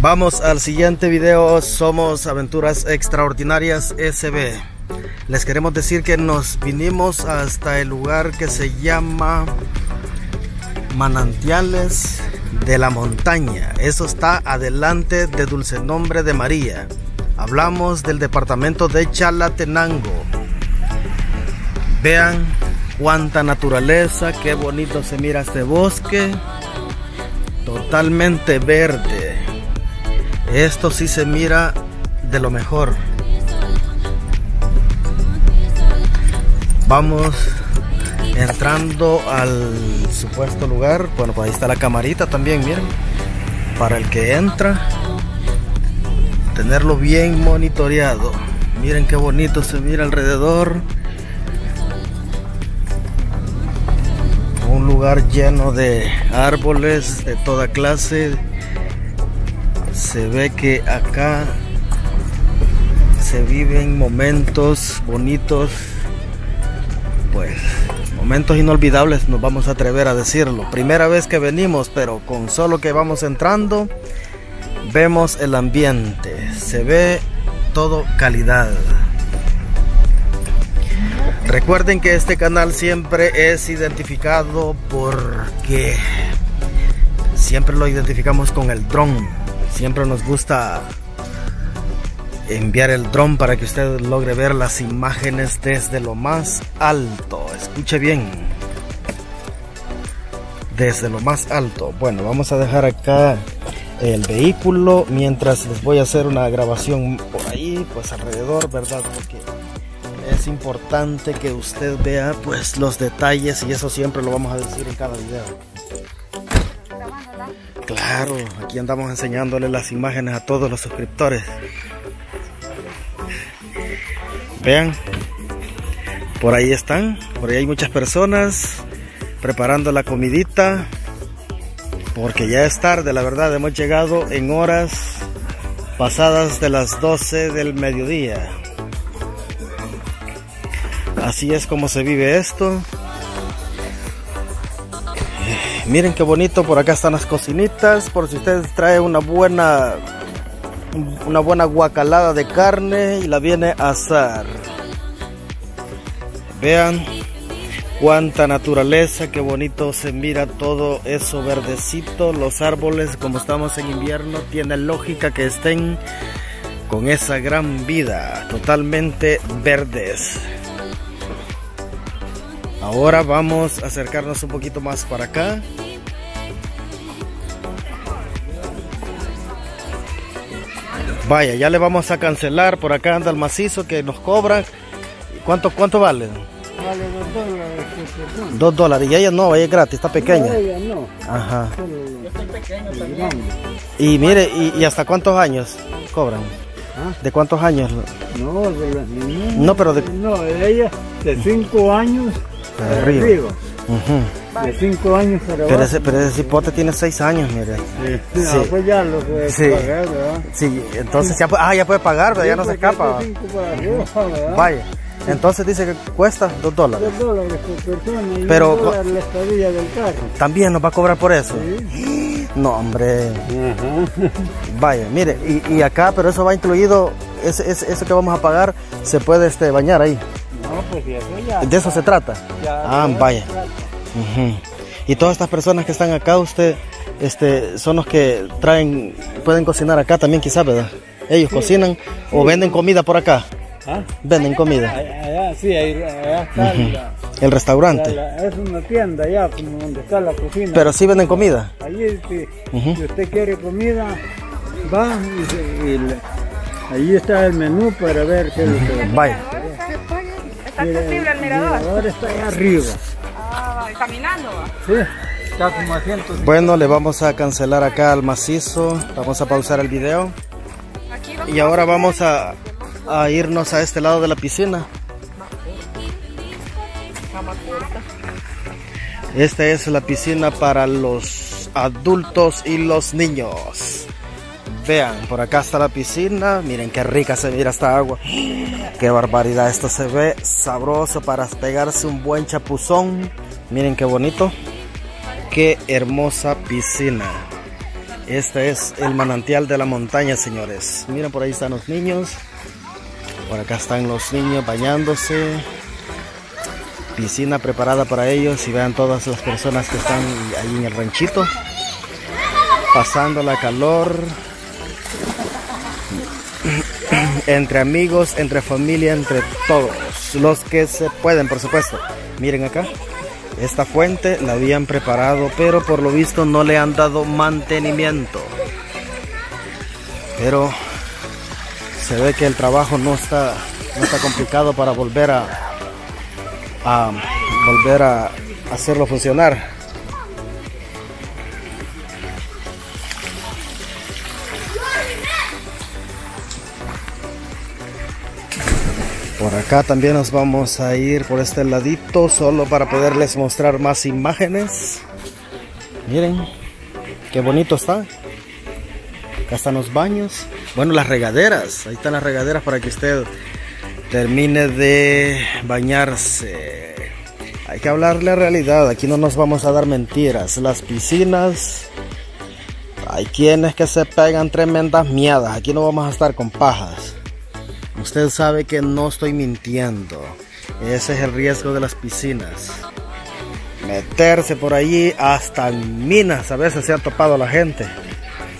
Vamos al siguiente video, somos Aventuras Extraordinarias SB. Les queremos decir que nos vinimos hasta el lugar que se llama Manantiales de la Montaña. Eso está adelante de Dulce Nombre de María. Hablamos del departamento de Chalatenango. Vean cuánta naturaleza, qué bonito se mira este bosque. Totalmente verde. Esto sí se mira de lo mejor. Vamos entrando al supuesto lugar. Bueno, pues ahí está la camarita también, miren. Para el que entra, tenerlo bien monitoreado. Miren qué bonito se mira alrededor. Lugar lleno de árboles de toda clase. Se ve que acá se viven momentos bonitos pues momentos inolvidables nos vamos a atrever a decirlo. Primera vez que venimos, pero con solo que vamos entrando, vemos el ambiente. Se ve todo calidad. Recuerden que este canal siempre es identificado porque siempre lo identificamos con el dron. Siempre nos gusta enviar el dron para que usted logre ver las imágenes desde lo más alto. Escuche bien. Desde lo más alto. Bueno, vamos a dejar acá el vehículo mientras les voy a hacer una grabación por ahí, pues alrededor, ¿verdad? Es importante que usted vea pues los detalles y eso siempre lo vamos a decir en cada video. Claro, aquí andamos enseñándole las imágenes a todos los suscriptores. Vean, por ahí están, por ahí hay muchas personas preparando la comidita, porque ya es tarde, la verdad, hemos llegado en horas pasadas de las 12 del mediodía. Así es como se vive esto. Miren qué bonito, por acá están las cocinitas, por si ustedes trae una buena una buena guacalada de carne y la viene a asar. Vean cuánta naturaleza, qué bonito se mira todo eso verdecito. Los árboles, como estamos en invierno, tiene lógica que estén con esa gran vida, totalmente verdes. Ahora vamos a acercarnos un poquito más para acá. Vaya, ya le vamos a cancelar. Por acá anda el macizo que nos cobra. ¿Cuánto, cuánto vale? Vale dos dólares. Dos dólares. Y ella no, ella es gratis, está pequeña. No, ella no. Ajá. Yo estoy pequeño también. Y mire, y, y hasta cuántos años cobran? ¿Ah? ¿De cuántos años? No, de las niñas. No, pero de- No, de ella de 5 años para. Ujú. De 5 años para abajo. Pero ese, pero ese cipote tiene seis años, mire. Sí. Sí. No, pues ya lo puede Sí. pagar, ¿verdad? Sí, entonces ya, ah, ya puede pagar, ¿verdad? ya no se escapa. para arriba, ¿verdad? Vaya, entonces dice que cuesta dos dólares. Dos dólares por persona y Pero- dólar la estadía del carro. También nos va a cobrar por eso. Sí. No, hombre. Vaya, mire, y, y acá, pero eso va incluido, ese, ese- eso que vamos a pagar, se puede este, bañar ahí. Pues eso ya. De eso se trata. ya Ah, vaya. Y todas estas personas que están acá, usted, este, son los que traen, pueden cocinar acá también quizás, ¿verdad? Ellos cocinan o venden comida por acá. ¿Ah? Venden comida. Allá, sí, ahí, allá está la, El restaurante. la- la- es una tienda allá, como donde está la cocina. Pero sí venden comida. Allí, si, usted quiere comida, va y, le- allí está el menú para ver qué es lo que Vaya. Está accesible al mirador. mirador está allá arriba. Ah, caminando va. Sí, está como. Bueno, le vamos a cancelar acá al macizo. Vamos a pausar el video. Aquí Y ahora vamos a, a irnos a este lado de la piscina. Esta es la piscina para los adultos y los niños. Vean, por acá está la piscina. Miren qué rica se mira esta agua. Qué barbaridad. Esto se ve sabroso para pegarse un buen chapuzón. Miren qué bonito. Qué hermosa piscina. Este es el manantial de la montaña, señores. Miren, por ahí están los niños. Por acá están los niños bañándose. Piscina preparada para ellos. Y vean todas las personas que están ahí en el ranchito. Pasando la calor. Entre amigos, entre familia, entre todos. Los que se pueden, por supuesto. Miren acá. Esta fuente la habían preparado, pero por lo visto no le han dado mantenimiento. Pero se ve que el trabajo no está, no está complicado para volver a, volver a hacerlo funcionar. Por acá también nos vamos a ir por este ladito solo para poderles mostrar más imágenes. Miren, qué bonito está. Acá están los baños. Bueno, las regaderas. Ahí están las regaderas para que usted termine de bañarse. Hay que hablar la realidad. Aquí no nos vamos a dar mentiras. Las piscinas. Hay quienes que se pegan tremendas miadas. Aquí no vamos a estar con pajas. Usted sabe que no estoy mintiendo. Ese es el riesgo de las piscinas. Meterse por allí hasta minas. A veces se ha topado la gente.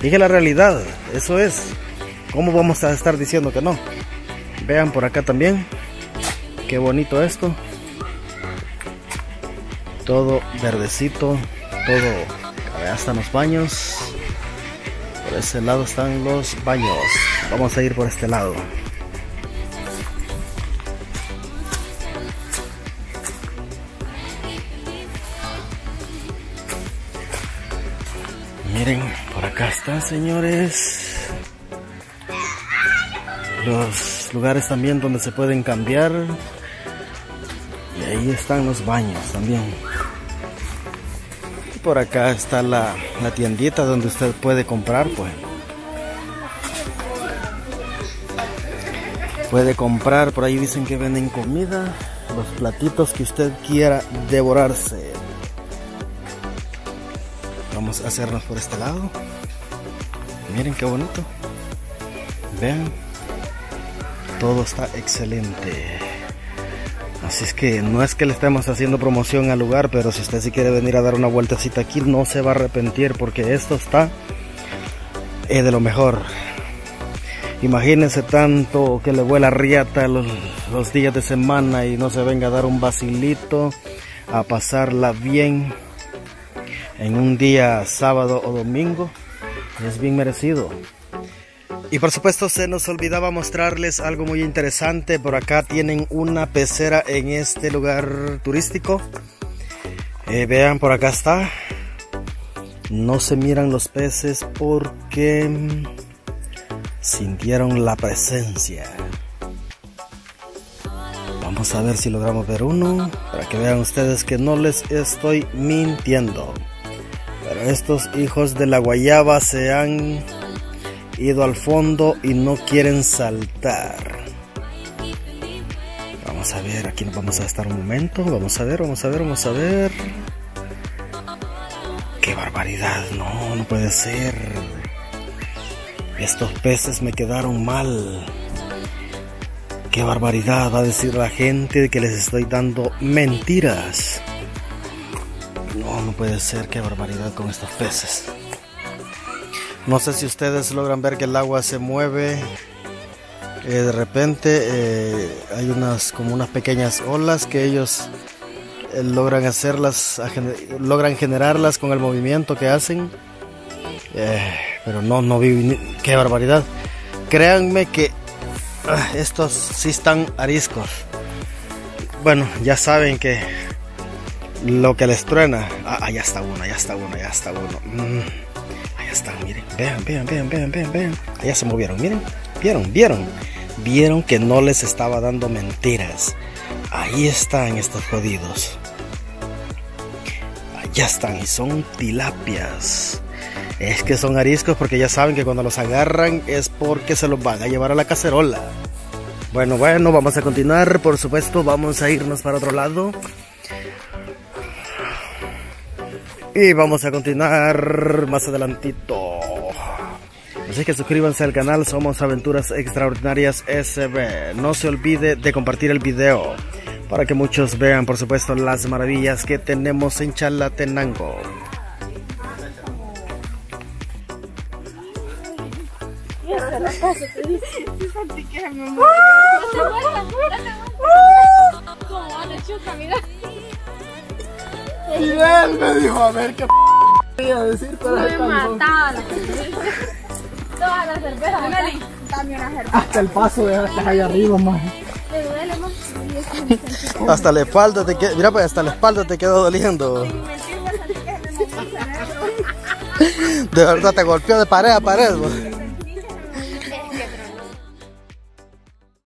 Dije la realidad. Eso es. ¿Cómo vamos a estar diciendo que no? Vean por acá también. Qué bonito esto. Todo verdecito. Todo. Están los baños. Por ese lado están los baños. Vamos a ir por este lado. Miren, por acá están, señores. Los lugares también donde se pueden cambiar. Y ahí están los baños también. Y por acá está la, la tiendita donde usted puede comprar, pues. Puede comprar, por ahí dicen que venden comida, los platitos que usted quiera devorarse. Vamos a hacernos por este lado. Miren qué bonito. Vean. Todo está excelente. Así es que no es que le estemos haciendo promoción al lugar, pero si usted sí quiere venir a dar una vueltecita aquí, no se va a arrepentir porque esto está eh, de lo mejor. Imagínense tanto que le vuela riata los, los días de semana y no se venga a dar un vacilito, a pasarla bien en un día sábado o domingo. Es bien merecido. Y por supuesto se nos olvidaba mostrarles algo muy interesante. Por acá tienen una pecera en este lugar turístico. Eh, vean, por acá está. No se miran los peces porque sintieron la presencia. Vamos a ver si logramos ver uno. Para que vean ustedes que no les estoy mintiendo. Pero estos hijos de la guayaba se han ido al fondo y no quieren saltar. Vamos a ver, aquí nos vamos a estar un momento. Vamos a ver, vamos a ver, vamos a ver. ¡Qué barbaridad! No, no puede ser. Estos peces me quedaron mal. ¡Qué barbaridad! Va a decir la gente que les estoy dando mentiras. No, puede ser. ¡Qué barbaridad con estos peces! No sé si ustedes logran ver que el agua se mueve. Eh, de repente eh, hay unas como unas pequeñas olas que ellos eh, logran hacerlas, logran generarlas con el movimiento que hacen. pero no, no vi qué barbaridad. Créanme que ah, estos sí están ariscos. Bueno, ya saben que lo que les truena. Ah, allá está uno, allá está uno, allá está uno. Mm están, miren. Vean, vean, vean, vean, vean, vean. Allá se movieron, miren. Vieron, vieron. Vieron que no les estaba dando mentiras. Ahí están estos jodidos. Allá están y son tilapias. Es que son ariscos porque ya saben que cuando los agarran es porque se los van a llevar a la cacerola. Bueno, bueno, vamos a continuar. Por supuesto, vamos a irnos para otro lado. Y vamos a continuar más adelantito. Así que suscríbanse al canal Somos Aventuras Extraordinarias SB. No se olvide de compartir el video para que muchos vean, por supuesto, las maravillas que tenemos en Chalatenango. Y él me dijo, a ver qué p iba a decir para Me mataba la cerveza. Toda la cerveza. Meli, dame una cerveza. Hasta el paso de hasta allá arriba, más. ¿Te duele más? Hasta la espalda te quedó, mira pues hasta la espalda te quedó doliendo. De verdad te golpeó de pared a pared.